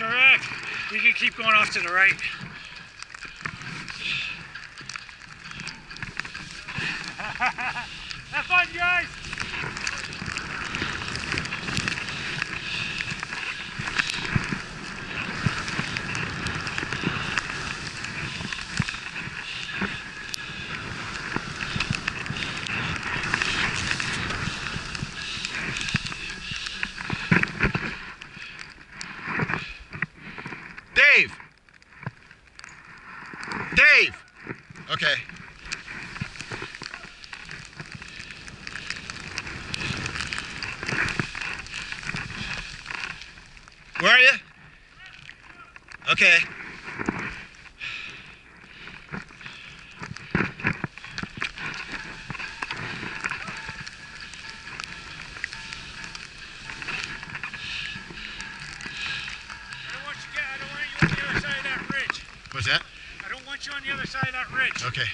Correct. You can keep going off to the right. Have fun, guys! Dave! Dave! Okay. Where are you? Okay. I don't want you, get, I don't want you on the other side of that ridge. What's that? I don't want you on the other side of that ridge. Okay.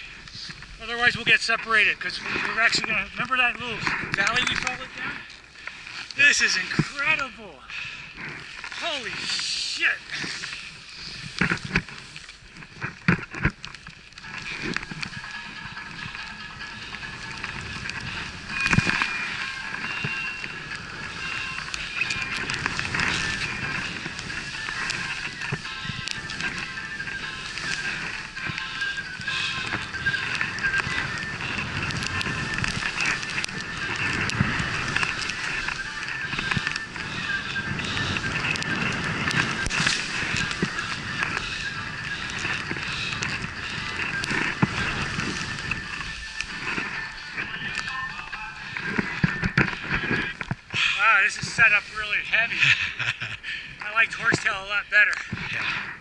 Otherwise, we'll get separated because we're actually gonna remember that little valley we followed down. This is incredible. Holy shit! Wow, this is set up really heavy. I liked horsetail a lot better. Yeah.